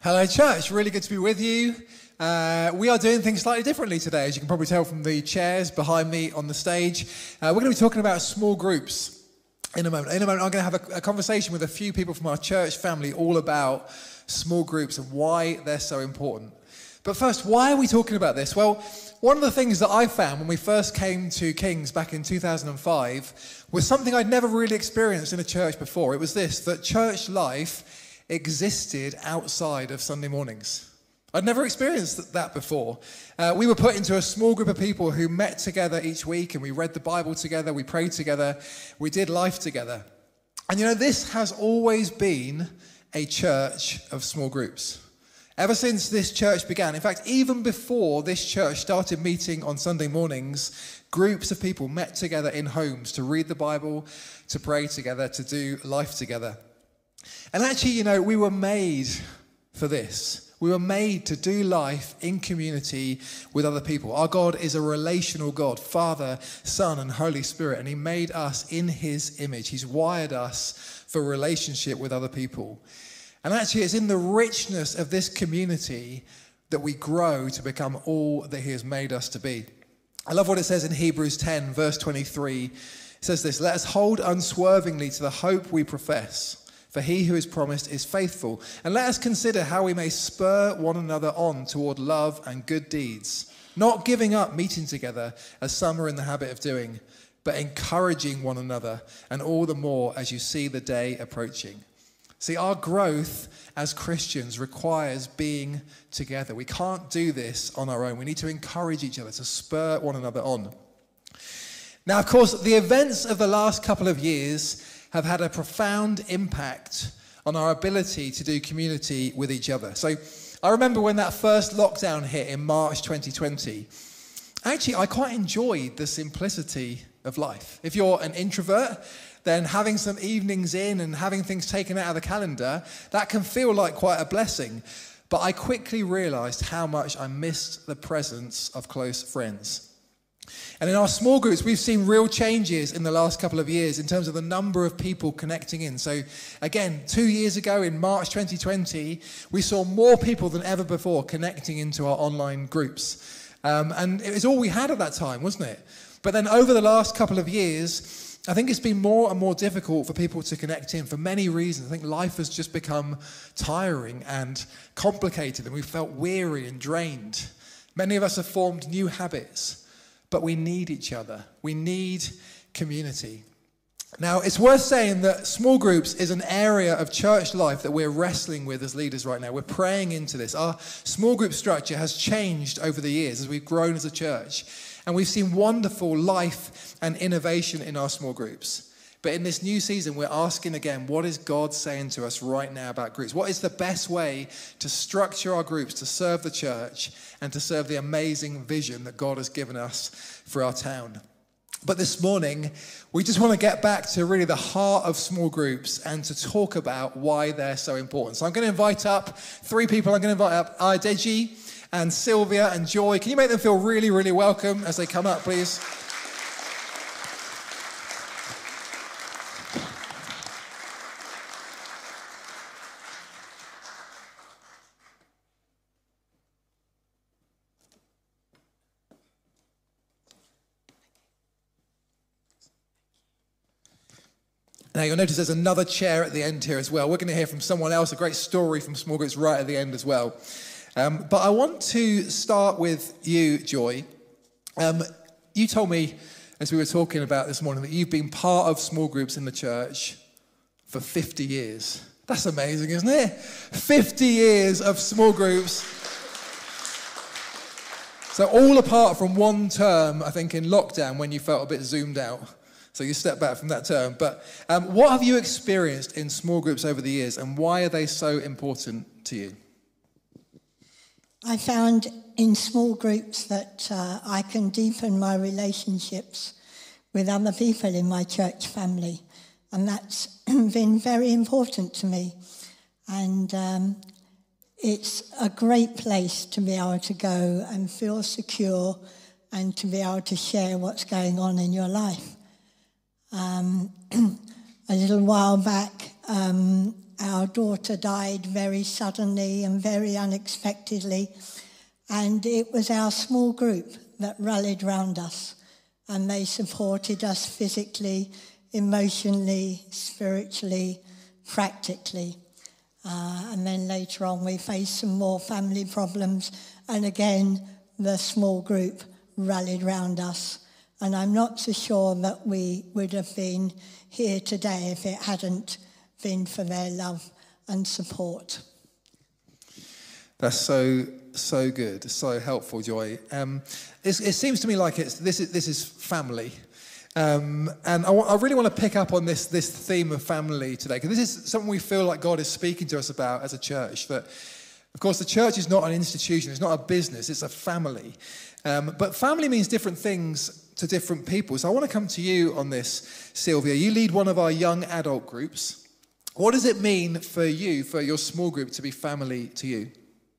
Hello, church. Really good to be with you. Uh, we are doing things slightly differently today, as you can probably tell from the chairs behind me on the stage. Uh, we're going to be talking about small groups in a moment. In a moment, I'm going to have a, a conversation with a few people from our church family all about small groups and why they're so important. But first, why are we talking about this? Well, one of the things that I found when we first came to Kings back in 2005 was something I'd never really experienced in a church before. It was this that church life existed outside of Sunday mornings. I'd never experienced that before. Uh, we were put into a small group of people who met together each week and we read the Bible together, we prayed together, we did life together. And you know, this has always been a church of small groups. Ever since this church began, in fact, even before this church started meeting on Sunday mornings, groups of people met together in homes to read the Bible, to pray together, to do life together. And actually, you know, we were made for this. We were made to do life in community with other people. Our God is a relational God, Father, Son, and Holy Spirit, and He made us in His image. He's wired us for relationship with other people. And actually, it's in the richness of this community that we grow to become all that He has made us to be. I love what it says in Hebrews 10, verse 23. It says this Let us hold unswervingly to the hope we profess for he who is promised is faithful. And let us consider how we may spur one another on toward love and good deeds, not giving up meeting together as some are in the habit of doing, but encouraging one another, and all the more as you see the day approaching. See, our growth as Christians requires being together. We can't do this on our own. We need to encourage each other, to spur one another on. Now, of course, the events of the last couple of years have had a profound impact on our ability to do community with each other. So I remember when that first lockdown hit in March 2020. Actually, I quite enjoyed the simplicity of life. If you're an introvert, then having some evenings in and having things taken out of the calendar, that can feel like quite a blessing. But I quickly realized how much I missed the presence of close friends. And in our small groups, we've seen real changes in the last couple of years in terms of the number of people connecting in. So, again, two years ago in March 2020, we saw more people than ever before connecting into our online groups. Um, and it was all we had at that time, wasn't it? But then over the last couple of years, I think it's been more and more difficult for people to connect in for many reasons. I think life has just become tiring and complicated, and we've felt weary and drained. Many of us have formed new habits. But we need each other. We need community. Now, it's worth saying that small groups is an area of church life that we're wrestling with as leaders right now. We're praying into this. Our small group structure has changed over the years as we've grown as a church. And we've seen wonderful life and innovation in our small groups. But in this new season, we're asking again, what is God saying to us right now about groups? What is the best way to structure our groups to serve the church and to serve the amazing vision that God has given us for our town? But this morning, we just want to get back to really the heart of small groups and to talk about why they're so important. So I'm going to invite up three people. I'm going to invite up Ayodeji and Sylvia and Joy. Can you make them feel really, really welcome as they come up, please? Now, you'll notice there's another chair at the end here as well. We're going to hear from someone else, a great story from small groups right at the end as well. Um, but I want to start with you, Joy. Um, you told me, as we were talking about this morning, that you've been part of small groups in the church for 50 years. That's amazing, isn't it? 50 years of small groups. So, all apart from one term, I think, in lockdown when you felt a bit zoomed out. So you step back from that term. But um, what have you experienced in small groups over the years, and why are they so important to you? I found in small groups that uh, I can deepen my relationships with other people in my church family, and that's been very important to me. And um, it's a great place to be able to go and feel secure and to be able to share what's going on in your life. Um, a little while back, um, our daughter died very suddenly and very unexpectedly. And it was our small group that rallied round us and they supported us physically, emotionally, spiritually, practically. Uh, and then later on, we faced some more family problems. And again, the small group rallied round us. And I'm not so sure that we would have been here today if it hadn't been for their love and support. That's so so good, so helpful, Joy. Um, it seems to me like it's this is this is family, um, and I, really want to pick up on this this theme of family today because this is something we feel like God is speaking to us about as a church. That, of course, the church is not an institution; it's not a business; it's a family. Um, but family means different things to different people. So I want to come to you on this, Sylvia. You lead one of our young adult groups. What does it mean for you, for your small group, to be family to you?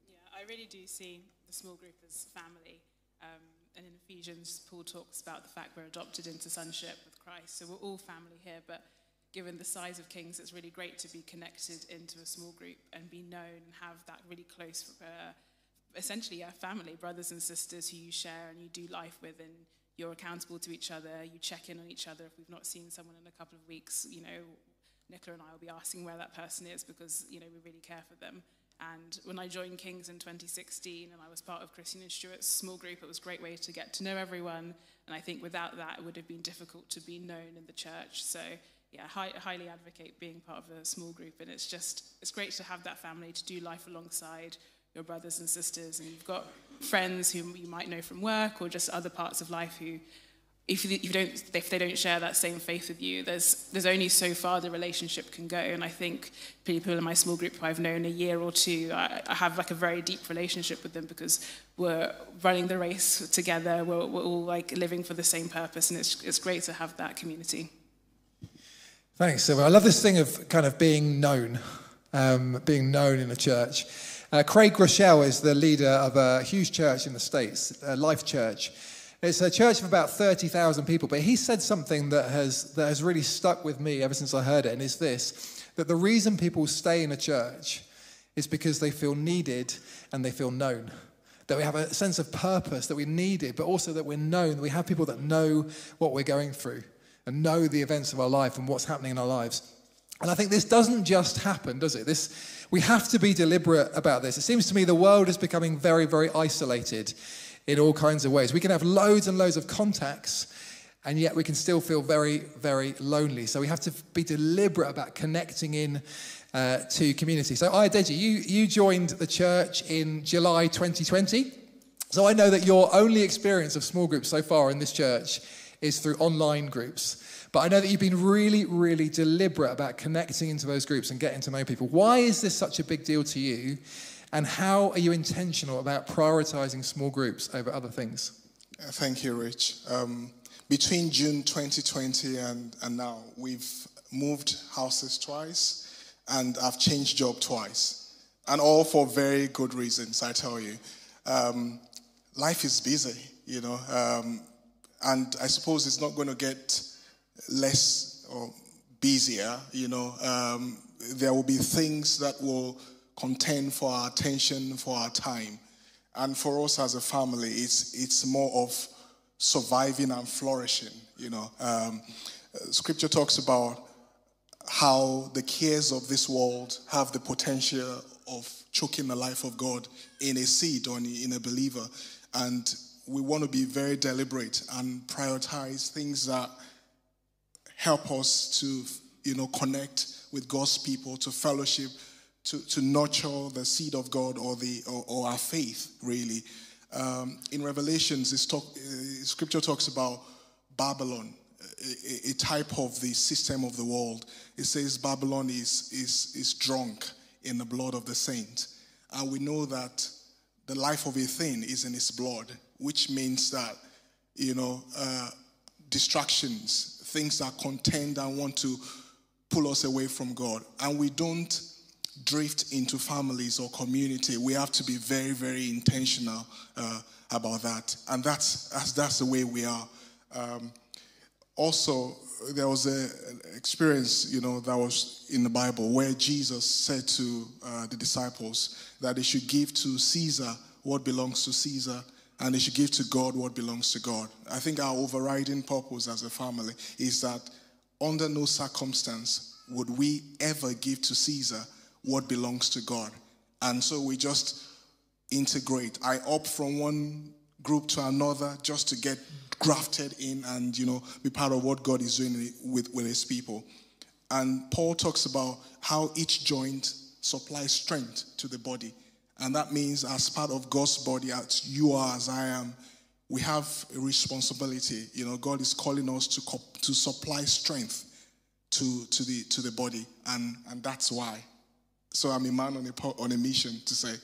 Yeah, I really do see the small group as family. Um, and in Ephesians, Paul talks about the fact we're adopted into sonship with Christ. So we're all family here, but given the size of Kings, it's really great to be connected into a small group and be known and have that really close, uh, essentially, a family, brothers and sisters who you share and you do life with, and you're accountable to each other. You check in on each other. If we've not seen someone in a couple of weeks, you know, Nicola and I will be asking where that person is because, you know, we really care for them. And when I joined Kings in 2016 and I was part of Christine and Stuart's small group, it was a great way to get to know everyone. And I think without that, it would have been difficult to be known in the church. So, yeah, high, highly advocate being part of a small group. And it's just, it's great to have that family to do life alongside your brothers and sisters. And you've got friends who you might know from work or just other parts of life who if you don't if they don't share that same faith with you there's there's only so far the relationship can go. And i think people in my small group who i've known a year or two i, I have like a very deep relationship with them because we're running the race together. We're, we're all like living for the same purpose. And it's it's great to have that community. Thanks so i love this thing of kind of being known um being known in a church. Uh, craig groeschel is the leader of a huge church in the states life church it's a church of about 30,000 people, but he said something that has, that has really stuck with me ever since I heard it, and is this that the reason people stay in a church is because they feel needed and they feel known. That we have a sense of purpose, that we're needed, but also that we're known, that we have people that know what we're going through and know the events of our life and what's happening in our lives. And I think this doesn't just happen, does it? This, we have to be deliberate about this. It seems to me the world is becoming very, very isolated in all kinds of ways. We can have loads and loads of contacts, and yet we can still feel very, very lonely. So we have to be deliberate about connecting in uh, to community. So, Ayodeji, you, you joined the church in July 2020. So I know that your only experience of small groups so far in this church is through online groups. But I know that you've been really, really deliberate about connecting into those groups and getting to know people. Why is this such a big deal to you? And how are you intentional about prioritizing small groups over other things? Uh, thank you, Rich. Um, between June 2020 and, and now, we've moved houses twice and I've changed job twice. And all for very good reasons, I tell you. Um, life is busy, you know, um, and I suppose it's not going to get less or busier, you know. Um, there will be things that will contend for our attention, for our time. And for us as a family, it's, it's more of surviving and flourishing, you know. Um, scripture talks about how the cares of this world have the potential of choking the life of God in a seed or in a believer. And we want to be very deliberate and prioritize things that help us to, you know, connect with God's people, to fellowship, to, to nurture the seed of God or, the, or, or our faith, really. Um, in Revelations, talk, uh, scripture talks about Babylon, a, a, type of the system of the world. It says Babylon is, is, is drunk in the blood of the saint. And we know that the life of a thing is in its blood, which means that, you know, uh, distractions, things that contend and want to pull us away from God. And we don't drift into families or community, we have to be very, very intentional uh, about that. And that's, that's, that's the way we are. Um, also, there was a, an experience, you know, that was in the Bible where Jesus said to uh, the disciples that they should give to Caesar what belongs to Caesar and they should give to God what belongs to God. I think our overriding purpose as a family is that under no circumstance would we ever give to Caesar what belongs to God. And so we just integrate. I opt from one group to another just to get grafted in and you know be part of what God is doing with, with his people. And Paul talks about how each joint supplies strength to the body. And that means as part of God's body, as you are, as I am, we have a responsibility. You know, God is calling us to, to supply strength to, to, the, to the body. And, and that's why. So I'm a man on a, on a mission to say,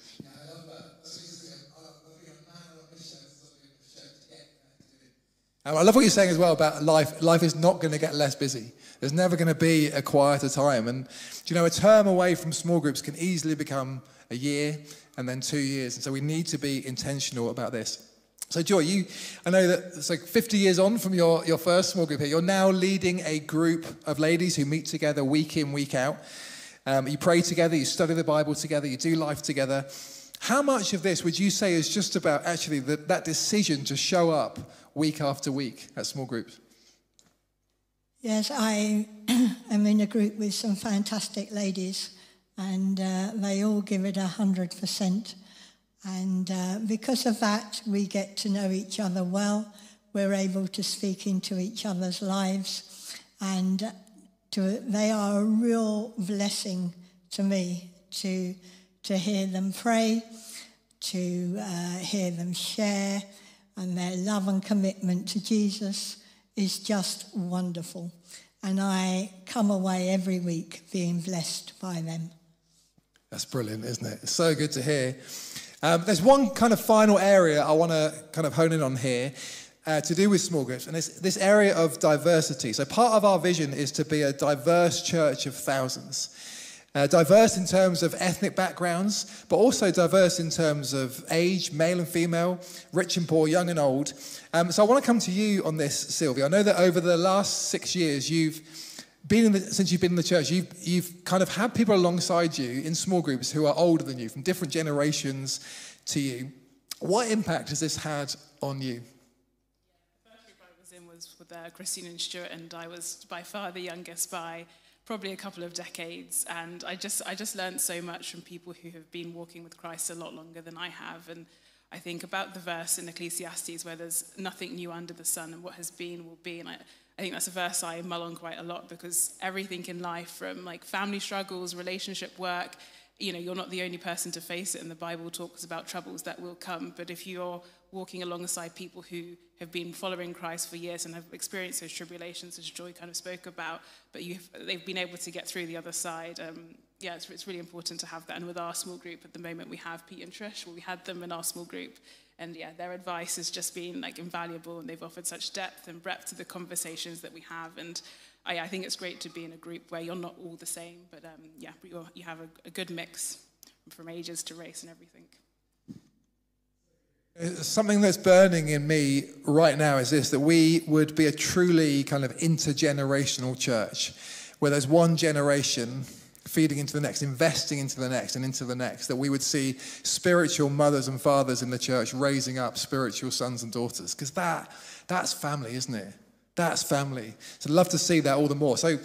I love what you're saying as well about life. Life is not going to get less busy. There's never going to be a quieter time. And, you know, a term away from small groups can easily become a year and then two years. And so we need to be intentional about this. So, Joy, you, I know that it's like 50 years on from your, your first small group here. You're now leading a group of ladies who meet together week in, week out. Um, you pray together, you study the Bible together, you do life together. How much of this would you say is just about actually the, that decision to show up week after week at small groups? Yes, I am in a group with some fantastic ladies, and uh, they all give it a hundred percent. And uh, because of that, we get to know each other well. We're able to speak into each other's lives, and to, they are a real blessing to me to to hear them pray, to uh, hear them share and their love and commitment to Jesus is just wonderful. And I come away every week being blessed by them. That's brilliant, isn't it? It's so good to hear. Um, there's one kind of final area I want to kind of hone in on here uh, to do with small groups, and it's this area of diversity. So, part of our vision is to be a diverse church of thousands. Uh, diverse in terms of ethnic backgrounds, but also diverse in terms of age, male and female, rich and poor, young and old. Um, so I want to come to you on this, Sylvia. I know that over the last six years, you've been in the, since you've been in the church, you've, you've kind of had people alongside you in small groups who are older than you, from different generations to you. What impact has this had on you? The first group I was in was with uh, Christine and Stuart, and I was by far the youngest by probably a couple of decades. And I just, I just learned so much from people who have been walking with Christ a lot longer than I have. And I think about the verse in Ecclesiastes where there's nothing new under the sun and what has been will be. And I, I think that's a verse I mull on quite a lot because everything in life from like family struggles, relationship, work, you know you're not the only person to face it and the Bible talks about troubles that will come but if you're walking alongside people who have been following Christ for years and have experienced those tribulations, as Joy kind of spoke about, but they've been able to get through the other side. Um, yeah, it's, it's, really important to have that. And with our small group at the moment, we have Pete and Trish. Well, we had them in our small group, and yeah, their advice has just been like invaluable, and they've offered such depth and breadth to the conversations that we have. And I, I think it's great to be in a group where you're not all the same, but um, yeah, you have a, a good mix from ages to race and everything. Something that's burning in me right now is this that we would be a truly kind of intergenerational church where there's one generation feeding into the next, investing into the next, and into the next. That we would see spiritual mothers and fathers in the church raising up spiritual sons and daughters, because that, that's family, isn't it? That's family. So I'd love to see that all the more. So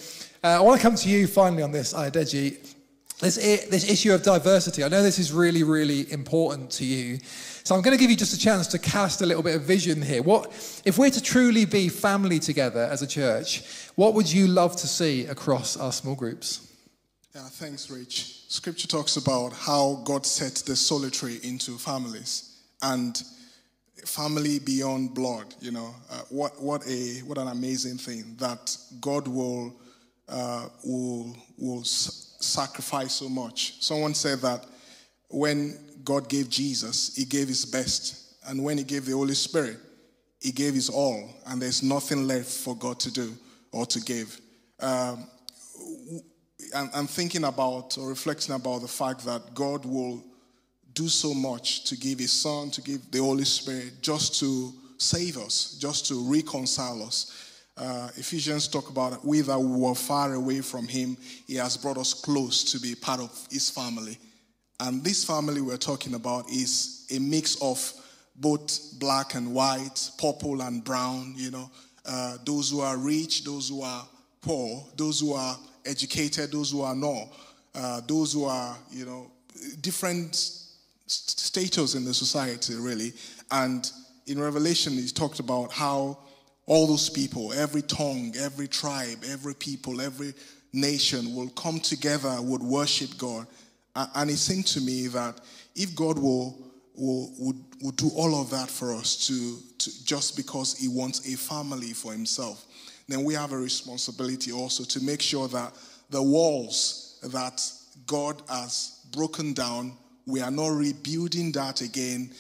uh, I want to come to you finally on this, Ayodeji. This, this issue of diversity. I know this is really, really important to you. So I'm going to give you just a chance to cast a little bit of vision here. What if we're to truly be family together as a church? What would you love to see across our small groups? Yeah, thanks, Rich. Scripture talks about how God set the solitary into families and family beyond blood. You know, uh, what what a what an amazing thing that God will uh, will will sacrifice so much. Someone said that when God gave Jesus, He gave His best. And when He gave the Holy Spirit, He gave His all. And there's nothing left for God to do or to give. Um, I'm thinking about or reflecting about the fact that God will do so much to give His Son, to give the Holy Spirit, just to save us, just to reconcile us. Uh, Ephesians talk about we that were far away from him, he has brought us close to be part of his family. And this family we're talking about is a mix of both black and white, purple and brown, you know, uh, those who are rich, those who are poor, those who are educated, those who are not, uh, those who are, you know, different status in the society, really. And in Revelation, he talked about how all those people, every tongue, every tribe, every people, every nation will come together, would worship God. And it seemed to me that if God will, will, would, would do all of that for us to, to just because He wants a family for Himself, then we have a responsibility also to make sure that the walls that God has broken down, we are not rebuilding that again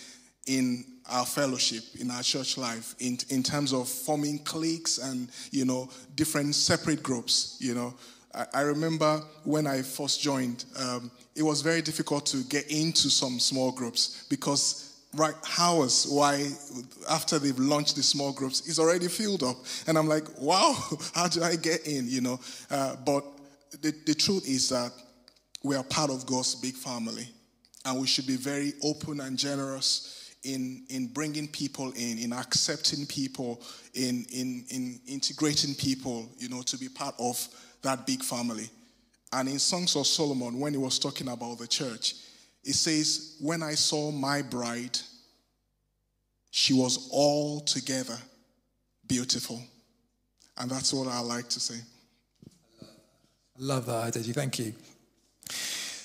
in our fellowship, in our church life, in, in terms of forming cliques and, you know, different separate groups, you know. I, I remember when I first joined, um, it was very difficult to get into some small groups because right hours why after they've launched the small groups is already filled up. And i'm like wow how do i get in? You know? Uh, but the, the truth is that we are part of god's big family and we should be very open and generous in, in bringing people in, in accepting people, in, in, in integrating people, you know, to be part of that big family. And in Songs of Solomon, when he was talking about the church, it says, When I saw my bride, she was altogether beautiful. And that's what I like to say. I love that, Ayodeji. Thank you.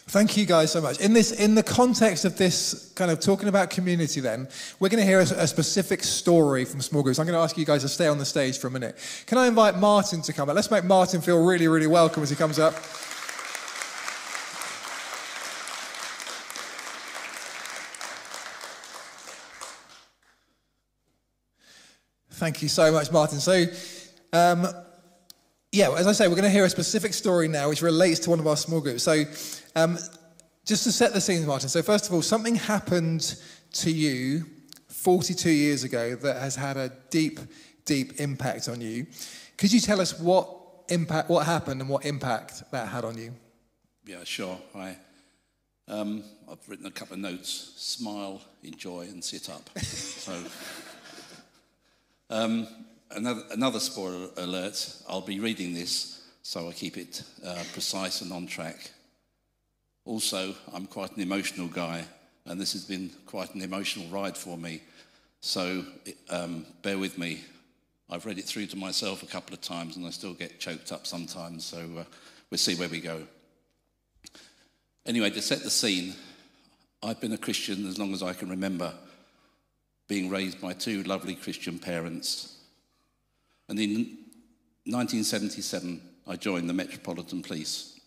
Thank you guys so much. In this, in the context of this kind of talking about community, then we're going to hear a, a, specific story from small groups. I'm going to ask you guys to stay on the stage for a minute. Can I invite Martin to come up? Let's make Martin feel really, really welcome as he comes up. Thank you so much, Martin. So, um, yeah, as I say, we're going to hear a specific story now which relates to one of our small groups. So, um, just to set the scene, Martin. So, first of all, something happened to you 42 years ago that has had a deep, deep impact on you. Could you tell us what impact, what happened, and what impact that had on you? Yeah, sure. I, um, I've written a couple of notes: smile, enjoy, and sit up. so, um, another, another spoiler alert. I'll be reading this, so I keep it uh, precise and on track. Also, I'm quite an emotional guy, and this has been quite an emotional ride for me. So um, bear with me. I've read it through to myself a couple of times, and I still get choked up sometimes. So uh, we'll see where we go. Anyway, to set the scene, I've been a Christian as long as I can remember, being raised by two lovely Christian parents. And in 1977, I joined the Metropolitan Police.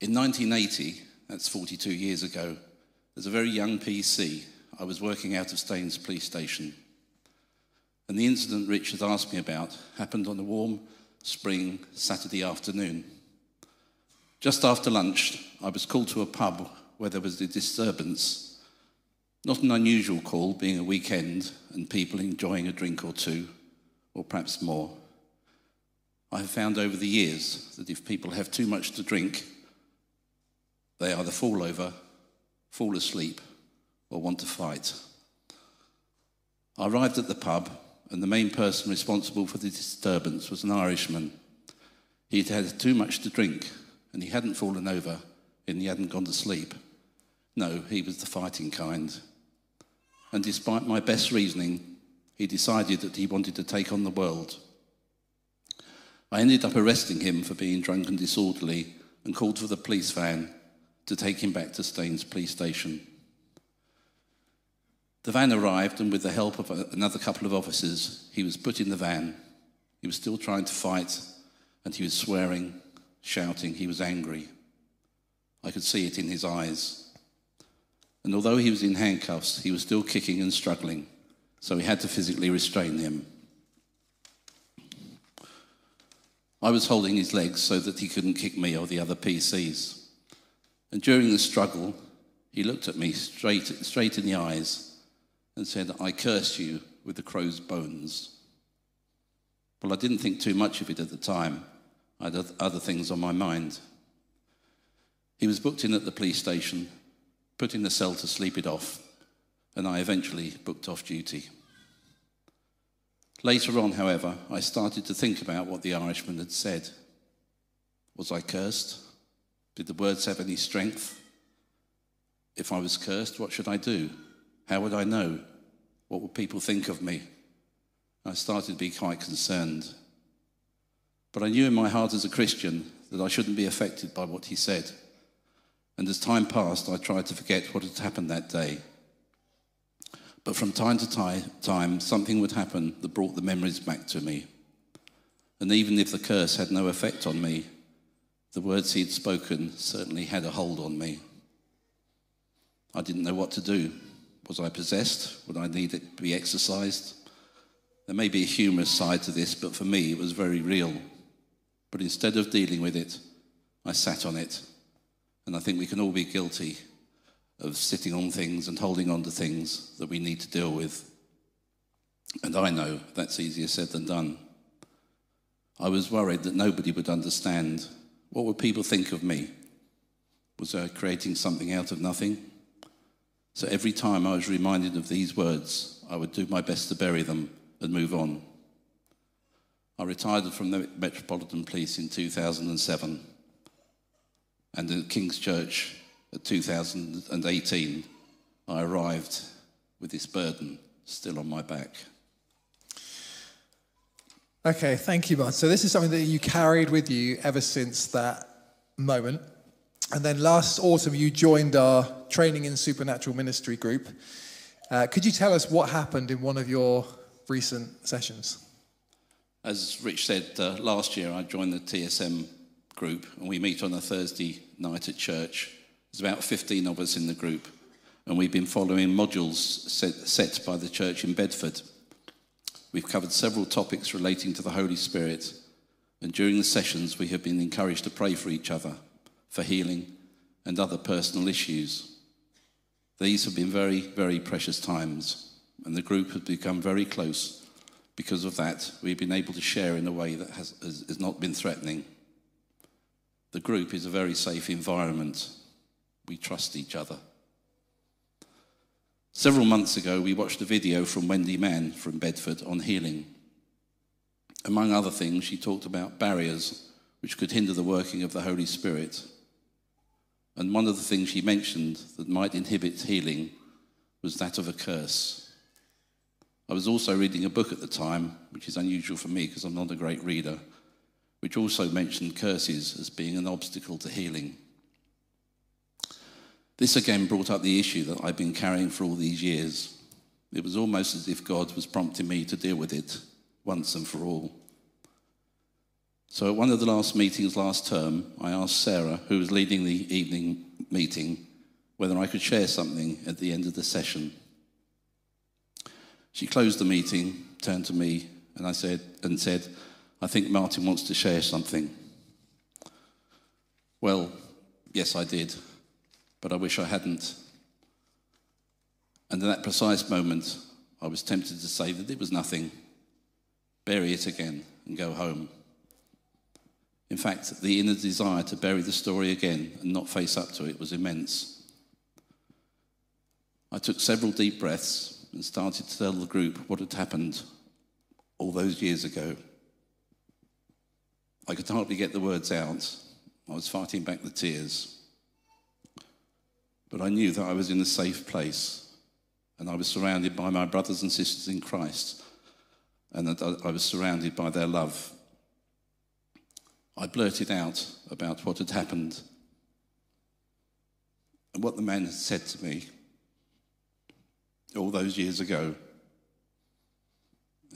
In 1980, that's 42 years ago, as a very young PC, I was working out of Staines Police Station. And the incident Rich has asked me about happened on a warm spring Saturday afternoon. Just after lunch, I was called to a pub where there was a disturbance. Not an unusual call, being a weekend and people enjoying a drink or two, or perhaps more. I have found over the years that if people have too much to drink, they either fall over, fall asleep, or want to fight. I arrived at the pub, and the main person responsible for the disturbance was an Irishman. He'd had too much to drink, and he hadn't fallen over, and he hadn't gone to sleep. No, he was the fighting kind. And despite my best reasoning, he decided that he wanted to take on the world. I ended up arresting him for being drunk and disorderly and called for the police van to take him back to Staines police station. The van arrived, and with the help of another couple of officers, he was put in the van. He was still trying to fight, and he was swearing, shouting. He was angry. I could see it in his eyes. And although he was in handcuffs, he was still kicking and struggling, so we had to physically restrain him. I was holding his legs so that he couldn't kick me or the other PCs. And during the struggle, he looked at me straight, straight in the eyes and said, I curse you with the crow's bones. Well, I didn't think too much of it at the time. I had other things on my mind. He was booked in at the police station, put in the cell to sleep it off, and I eventually booked off duty. Later on, however, I started to think about what the Irishman had said. Was I cursed? Did the words have any strength? If I was cursed, what should I do? How would I know? What would people think of me? I started to be quite concerned. But I knew in my heart as a Christian that I shouldn't be affected by what he said. And as time passed, I tried to forget what had happened that day. But from time to time, something would happen that brought the memories back to me. And even if the curse had no effect on me, the words he had spoken certainly had a hold on me. I didn't know what to do. Was I possessed? Would I need it to be exorcised? There may be a humorous side to this, but for me it was very real. But instead of dealing with it, I sat on it. And I think we can all be guilty of sitting on things and holding on to things that we need to deal with. And I know that's easier said than done. I was worried that nobody would understand. What would people think of me? Was I creating something out of nothing? So every time I was reminded of these words, I would do my best to bury them and move on. I retired from the Metropolitan Police in 2007 and at King's Church 2018, I arrived with this burden still on my back. Okay, thank you, Martin. So, this is something that you carried with you ever since that moment. And then last autumn, you joined our training in supernatural ministry group. Uh, could you tell us what happened in one of your recent sessions? As Rich said, uh, last year I joined the TSM group, and we meet on a Thursday night at church. There's about 15 of us in the group, and we've been following modules set, set by the church in Bedford. We've covered several topics relating to the Holy Spirit, and during the sessions, we have been encouraged to pray for each other, for healing, and other personal issues. These have been very, very precious times, and the group has become very close. Because of that, we've been able to share in a way that has, has, has not been threatening. The group is a very safe environment. We trust each other. Several months ago, we watched a video from Wendy Mann from Bedford on healing. Among other things, she talked about barriers which could hinder the working of the Holy Spirit. And one of the things she mentioned that might inhibit healing was that of a curse. I was also reading a book at the time, which is unusual for me because I'm not a great reader, which also mentioned curses as being an obstacle to healing. This again brought up the issue that I've been carrying for all these years. It was almost as if God was prompting me to deal with it once and for all. So, at one of the last meetings last term, I asked Sarah, who was leading the evening meeting, whether I could share something at the end of the session. She closed the meeting, turned to me, and I said, and said, I think Martin wants to share something. Well, yes, I did, but I wish I hadn't. And in that precise moment, I was tempted to say that it was nothing, bury it again, and go home. In fact, the inner desire to bury the story again and not face up to it was immense. I took several deep breaths and started to tell the group what had happened all those years ago. I could hardly get the words out. I was fighting back the tears. But I knew that I was in a safe place and I was surrounded by my brothers and sisters in Christ and that I was surrounded by their love. I blurted out about what had happened and what the man had said to me all those years ago.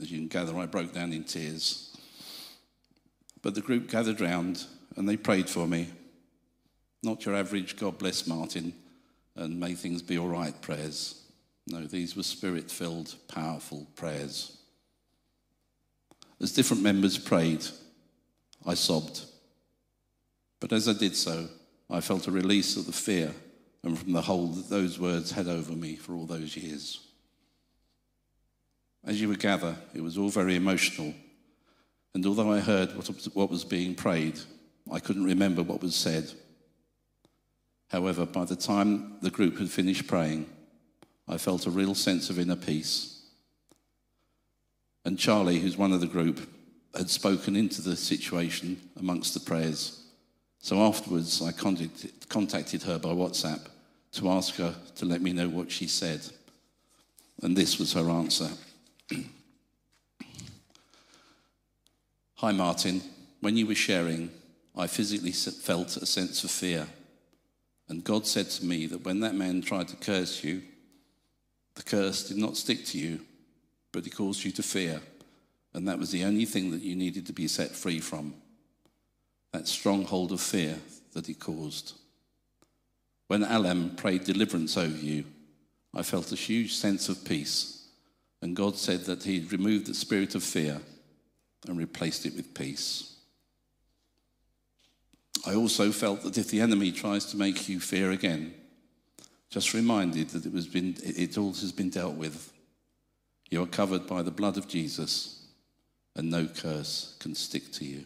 As you can gather, I broke down in tears. But the group gathered round and they prayed for me. Not your average God bless Martin and may things be all right prayers. No, these were spirit filled, powerful prayers. As different members prayed, I sobbed. But as I did so, I felt a release of the fear and from the hold that those words had over me for all those years. As you would gather, it was all very emotional And although I heard what, what was being prayed, I couldn't remember what was said. However, by the time the group had finished praying, I felt a real sense of inner peace. And Charlie, who's one of the group, had spoken into the situation amongst the prayers. So afterwards, I contacted, her by WhatsApp to ask her to let me know what she said. And this was her answer Hi, Martin. When you were sharing, I physically felt a sense of fear. And God said to me that when that man tried to curse you, the curse did not stick to you, but it caused you to fear. And that was the only thing that you needed to be set free from that stronghold of fear that it caused. When Alam prayed deliverance over you, I felt a huge sense of peace. And God said that He'd removed the spirit of fear and replaced it with peace. I also felt that if the enemy tries to make you fear again, just reminded that it, was been, it all has been dealt with. You are covered by the blood of Jesus, and no curse can stick to you.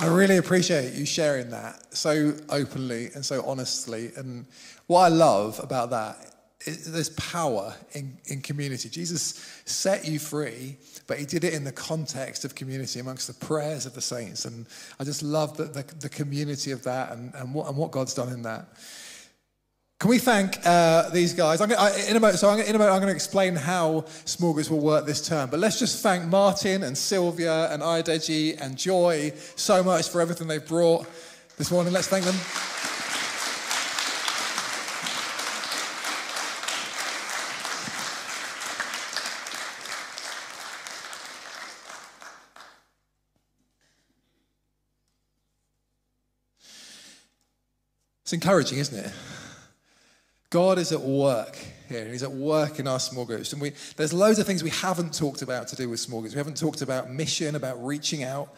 I really appreciate you sharing that so openly and so honestly. And what I love about that is there's power in, in community. Jesus set you free, but he did it in the context of community amongst the prayers of the saints. And I just love the, the, the community of that and, and, what, and what God's done in that. Can we thank uh, these guys? I'm gonna, I, in a moment, so I'm, in a moment, I'm going to explain how small groups will work this term. But let's just thank Martin and Sylvia and Ayodeji and Joy so much for everything they've brought this morning. Let's thank them. It's encouraging, isn't it? God is at work here. He's at work in our small groups. And we, there's loads of things we haven't talked about to do with small groups. We haven't talked about mission, about reaching out.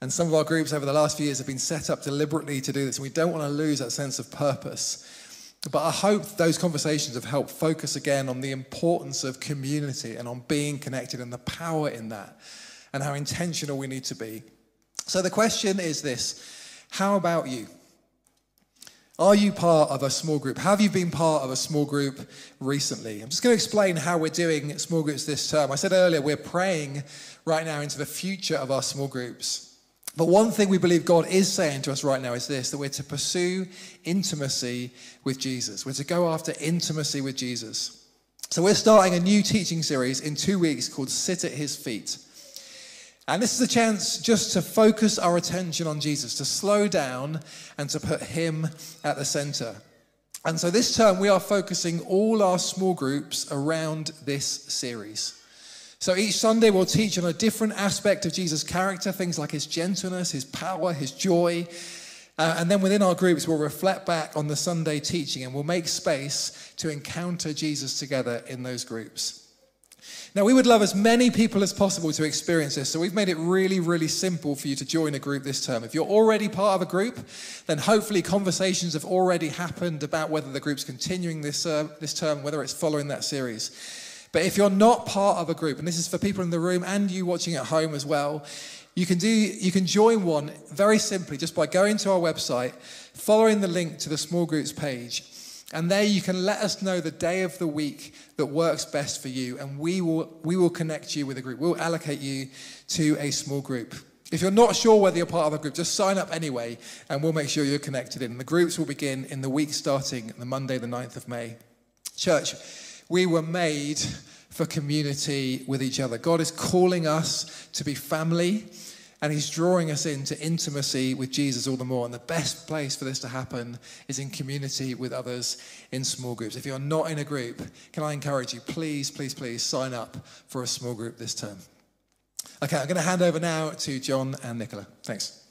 And some of our groups over the last few years have been set up deliberately to do this. And we don't want to lose that sense of purpose. But I hope those conversations have helped focus again on the importance of community and on being connected and the power in that and how intentional we need to be. So the question is this How about you? Are you part of a small group? Have you been part of a small group recently? I'm just going to explain how we're doing small groups this term. I said earlier, we're praying right now into the future of our small groups. But one thing we believe God is saying to us right now is this that we're to pursue intimacy with Jesus. We're to go after intimacy with Jesus. So we're starting a new teaching series in two weeks called Sit at His Feet. And this is a chance just to focus our attention on Jesus, to slow down and to put Him at the center. And so this term, we are focusing all our small groups around this series. So each Sunday, we'll teach on a different aspect of Jesus' character, things like his gentleness, his power, his joy. Uh, and then within our groups, we'll reflect back on the Sunday teaching and we'll make space to encounter Jesus together in those groups. Now, we would love as many people as possible to experience this, so we've made it really, really simple for you to join a group this term. If you're already part of a group, then hopefully conversations have already happened about whether the group's continuing this, uh, this term, whether it's following that series. But if you're not part of a group, and this is for people in the room and you watching at home as well, you can do you can join one very simply just by going to our website, following the link to the small groups page, and there you can let us know the day of the week that works best for you, and we will, we will connect you with a group. We'll allocate you to a small group. If you're not sure whether you're part of a group, just sign up anyway, and we'll make sure you're connected in. The groups will begin in the week starting the Monday, the 9th of May. Church, we were made for community with each other. God is calling us to be family and he's drawing us into intimacy with Jesus all the more. And the best place for this to happen is in community with others in small groups. If you're not in a group, can I encourage you, please, please, please sign up for a small group this term. Okay, I'm going to hand over now to John and Nicola. Thanks.